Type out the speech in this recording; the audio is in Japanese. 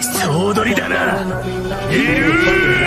総取りだないる